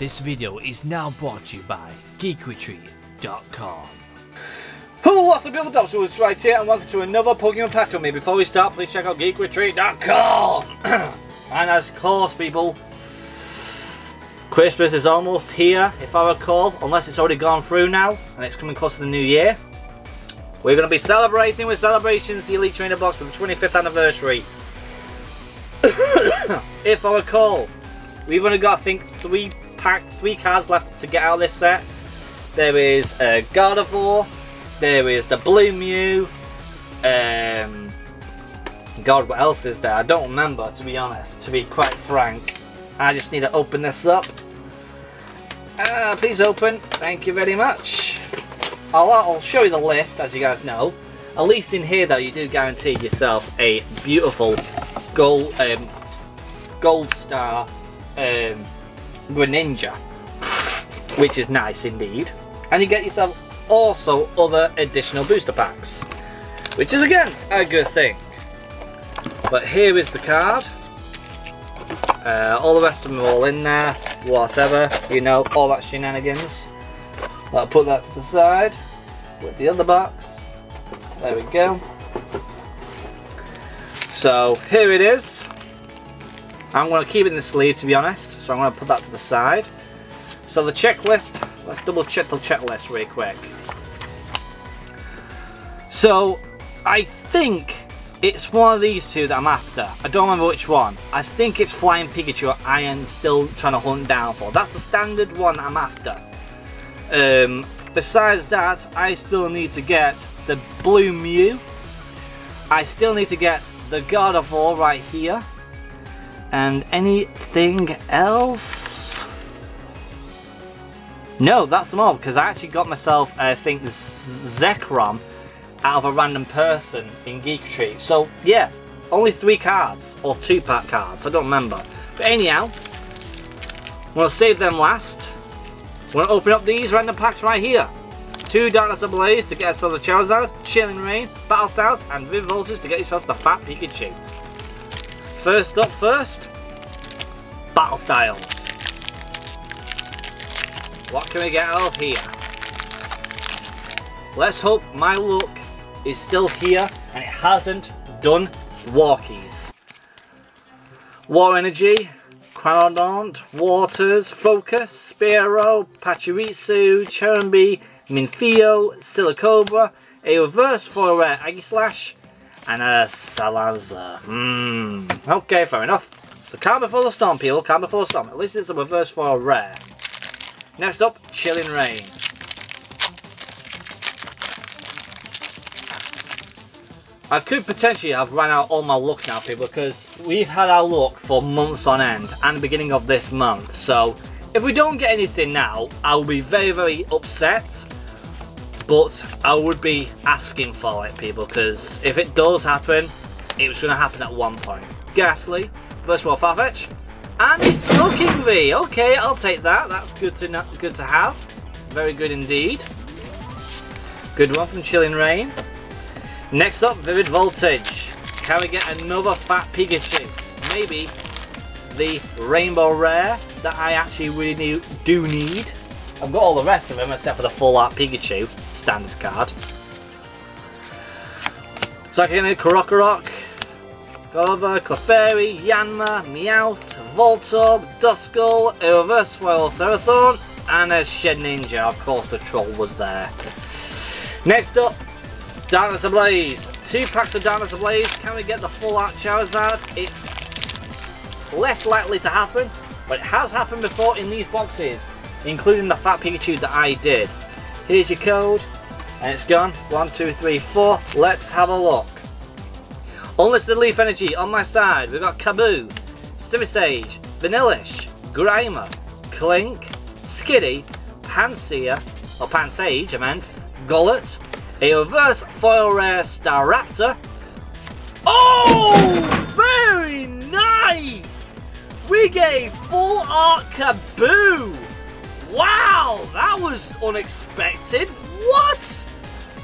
This video is now brought to you by GeekRetreat.com. Hello, what's up people, Dobbsyrules right here and welcome to another Pokemon pack with me. Before we start, please check out GeekRetreat.com And as of course people, Christmas is almost here, if I recall, unless it's already gone through now and it's coming close to the new year. We're going to be celebrating with Celebrations the Elite Trainer box for the 25th anniversary. if I recall, we've only got I think three pack, three cards left to get out of this set. There is uh, Gardevoir, there is the Blue Mew, um, God, what else is there? I don't remember, to be honest, to be quite frank. I just need to open this up. Uh, please open, thank you very much. I'll, I'll show you the list, as you guys know. At least in here, though, you do guarantee yourself a beautiful gold, um, gold star um, Greninja, which is nice indeed. And you get yourself also other additional booster packs, which is again a good thing. But here is the card. Uh, all the rest of them are all in there, whatever, you know, all that shenanigans. I'll put that to the side with the other box. There we go. So here it is. I'm going to keep it in the sleeve to be honest, so I'm going to put that to the side. So the checklist, let's double check the checklist really quick. So I think it's one of these two that I'm after. I don't remember which one. I think it's Flying Pikachu I am still trying to hunt down for. That's the standard one I'm after. Um, besides that, I still need to get the Blue Mew. I still need to get the Gardevoir right here. And anything else? No, that's them all, because I actually got myself, uh, I think, Zekrom out of a random person in Geek Tree. So, yeah, only three cards, or two pack cards, I don't remember. But anyhow, to save them last. I'm going to open up these random packs right here. Two Darkness Ablaze to get yourself the Charizard, Chilling Reign, Battle Styles, and Vivid to get yourself the Fat Pikachu. First up first, Battle Styles. What can we get out of here? Let's hope my luck is still here and it hasn't done walkies. War Energy, Cranodont, Waters, Focus, Spearow, Pachirisu, Cherubi, Mienfoo, Silicobra, a reverse foil rare Aegislash, and a Salazzle. Hmm. Okay, fair enough. So calm before the storm, people. Calm before the storm. At least it's a reverse foil rare. Next up, Chilling Reign. I could potentially have run out all my luck now, people, because we've had our luck for months on end and the beginning of this month. So if we don't get anything now, I'll be very, very upset. But I would be asking for it, people, because if it does happen, it was going to happen at one point. Gastly, first of all, Farfetch, and he's smoking me. Okay, I'll take that. That's good to good to have. Very good indeed. Good one from Chilling Reign. Next up, Vivid Voltage. Can we get another Fat Pikachu? Maybe the Rainbow Rare that I actually really do need. I've got all the rest of them except for the Full Art Pikachu standard card. So I can get Krokorok, Gulliver, Clefairy, Yanma, Meowth, Voltorb, Duskull, a Reverse Foil Ferrothorn, and a Shedinja. Of course the Troll was there. Next up, Darkness Ablaze. Two packs of Darkness Ablaze. Can we get the full art Charizard? It's less likely to happen, but it has happened before in these boxes, including the Fat Pikachu that I did. Here's your code, and it's gone. One, two, three, four. Let's have a look. Unlisted Leaf Energy on my side. We've got Kabu, Simisage, Vanillish, Grimer, Klink, Skitty, Pansear, or Pansage I meant, Golett, a reverse foil rare Staraptor. Oh, very nice! We gave full art Kabu. Wow, that was unexpected. What?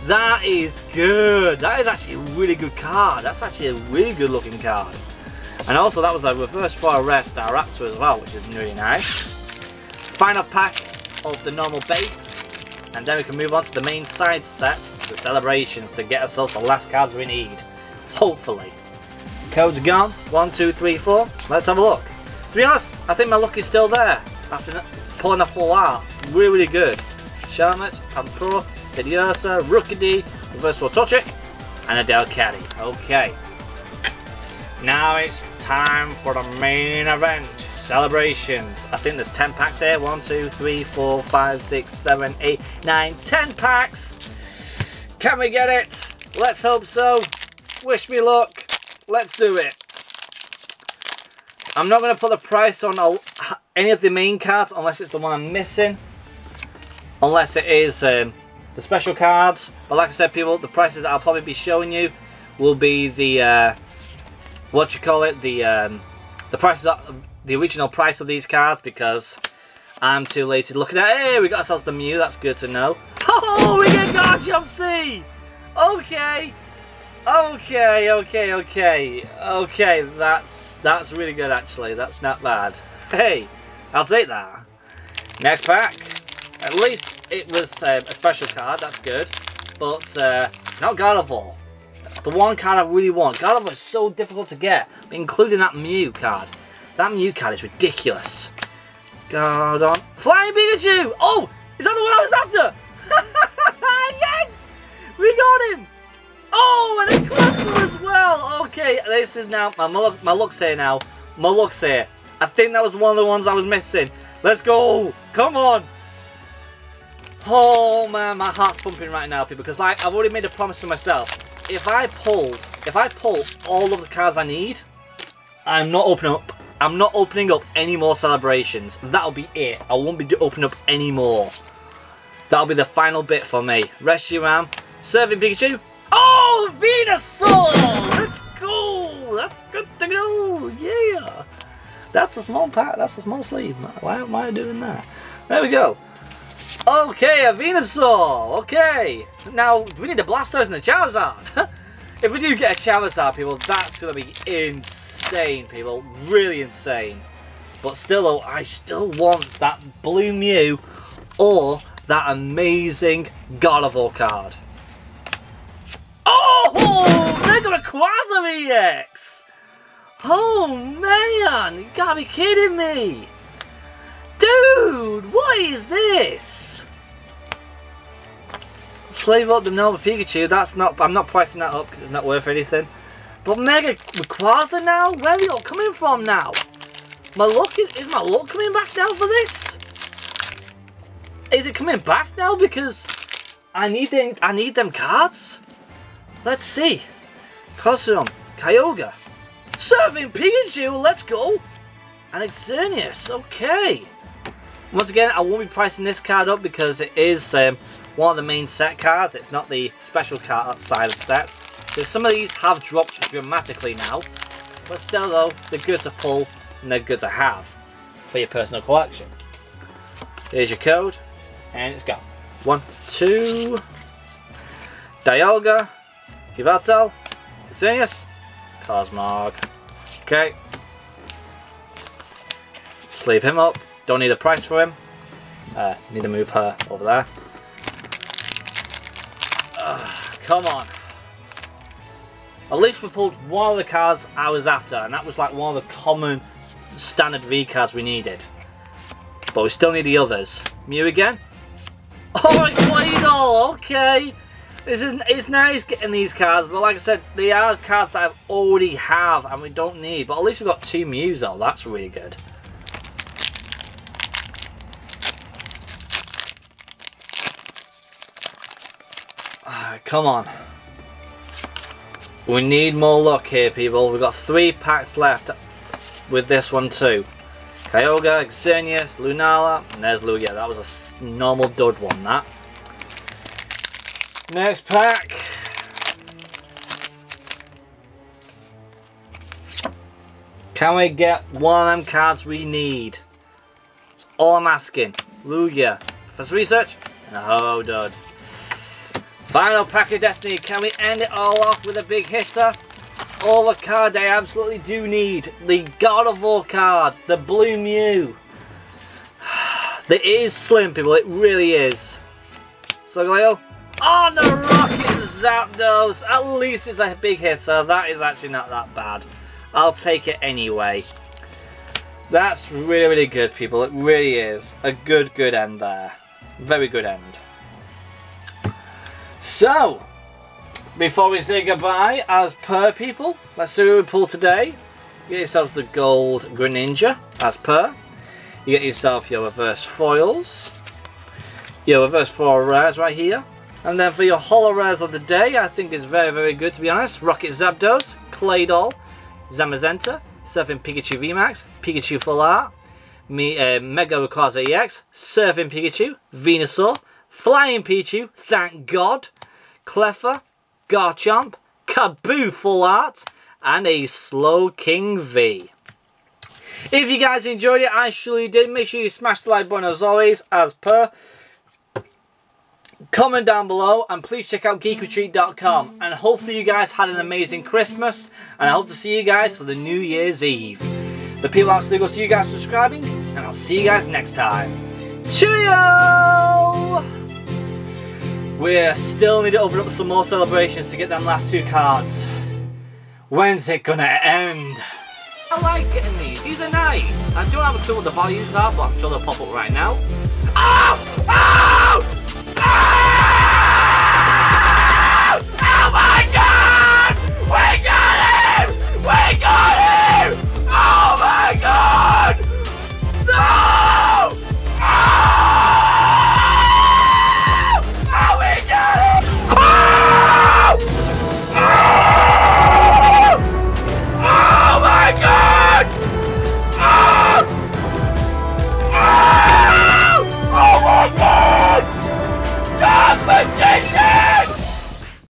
That is good. That is actually a really good card. That's actually a really good looking card. And also that was a reverse foil rare Staraptor as well, which is really nice. final pack of the normal base, and then we can move on to the main side set, the celebrations, to get ourselves the last cards we need. Hopefully. Codes gone. One, two, three, four. Let's have a look. To be honest, I think my luck is still there. After pulling a full art. Really, really good. Sharmat, Pro, Tediosa, Rookidee, Reverse Torchic, and a Delcatty. Okay. Now it's time for the main event. Celebrations. I think there's 10 packs here. 1, 2, 3, 4, 5, 6, 7, 8, 9, 10 packs. Can we get it? Let's hope so. Wish me luck. Let's do it. I'm not going to put the price on any of the main cards unless it's the one I'm missing. Unless it is um, the special cards. But like I said, people, the prices that I'll probably be showing you will be the, uh, what you call it, the um, the prices, of, the original price of these cards because I'm too late to look at. Hey, we got ourselves the Mew, that's good to know. Oh, we get Garchomp C! Okay. Okay, okay, okay. Okay, that's that's really good actually. That's not bad. Hey, I'll take that. Next pack. At least it was um, a special card, that's good. But uh, not Gardevoir. That's the one card I really want. Gardevoir is so difficult to get, including that Mew card. That Mew card is ridiculous. Gardon. Flying Pikachu! Oh! Is that the one I was after? yes! We got him! Oh, and a Clefairy as well! Okay, this is now, my, my luck's here now. My luck's here. I think that was one of the ones I was missing. Let's go! Come on! Oh man, my heart's pumping right now, people, because like, I've already made a promise to myself. If I pulled, if I pull all of the cards I need, I'm not opening up I'm not opening up any more celebrations. That'll be it. I won't be opening up any more. That'll be the final bit for me. Reshiram, Surfing Pikachu. Oh, Venusaur! That's a small pack. That's a small sleeve. Why am I doing that? There we go. Okay, a Venusaur. Okay. Now, we need the Blastoise and the Charizard. if we do get a Charizard, people, that's going to be insane people. Really insane. But still, I still want that Blue Mew or that amazing Gardevoir card. Oh! Mega Rayquaza EX! Oh, man! You gotta be kidding me! Dude, what is this? Slave up the Nova Pikachu, that's not, I'm not pricing that up because it's not worth anything. But Mega Rayquaza now? Where are you all coming from now? My luck is, my luck coming back now for this? Is it coming back now because I need them I need them cards? Let's see. Cosrum, Kyogre, Surfing Pikachu, let's go! And it's Xerneas, okay. Once again, I won't be pricing this card up because it is um, one of the main set cards. It's not the special card side of sets. So some of these have dropped dramatically now, but still though, they're good to pull and they're good to have for your personal collection. Here's your code, and it's gone. One, two, Dialga, Yveltal, Xerneas, Cosmog. Okay. Sleeve him up. Don't need a price for him. Uh, need to move her over there. Uh, come on. At least we pulled one of the cards I was after, and that was like one of the common standard V cards we needed. But we still need the others. Mew again. Oh, I played all. Okay. This is it's nice getting these cards, but like I said, they are cards that I already have and we don't need. But at least we've got two Mews though. That's really good. Come on. We need more luck here, people. We've got three packs left with this one too. Kyogre, Xerneas, Lunala, and there's Lugia. That was a normal dud one, that. Next pack. Can we get one of them cards we need? That's all I'm asking. Lugia. First research. Oh, dud. Final pack of Destiny. Can we end it all off with a big hitter? All the card I absolutely do need. The Gardevoir card. The Blue Mew. It is slim, people. It really is. So, Solgaleo. Oh, no, Rocket Zapdos! At least it's a big hitter. That is actually not that bad. I'll take it anyway. That's really, really good, people. It really is. A good, good end there. Very good end. So, before we say goodbye, as per people, let's see what we pull today. Get yourselves the gold Greninja, as per. You get yourself your reverse foils. Your reverse foil rares right here. And then for your holo rares of the day, I think it's very, very good to be honest. Rocket Zapdos, Claydol, Zamazenta, Surfing Pikachu VMAX, Pikachu Full Art, Me, uh, Mega Rayquaza EX, Surfing Pikachu, Venusaur, Flying Pichu, thank God, Cleffa, Garchomp, Kabu Full Art, and a Slowking V. If you guys enjoyed it, I surely did. Make sure you smash the like button as always, as per. Comment down below and please check out geekretreat.com and hopefully you guys had an amazing Christmas and I hope to see you guys for the New Year's Eve. The people out still go see you guys subscribing and I'll see you guys next time. Cheerio! We still need to open up some more celebrations to get them last two cards. When's it gonna end? I like getting these, these are nice. I don't have a clue what the values are, but I'm sure they'll pop up right now. Ah! Ah! Wait!